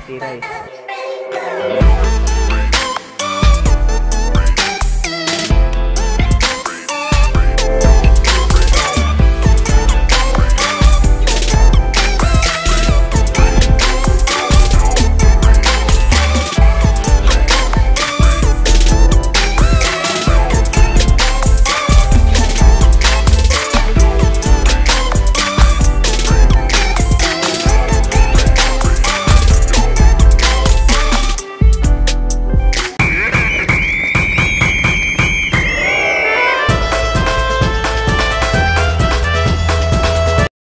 Basmati rice.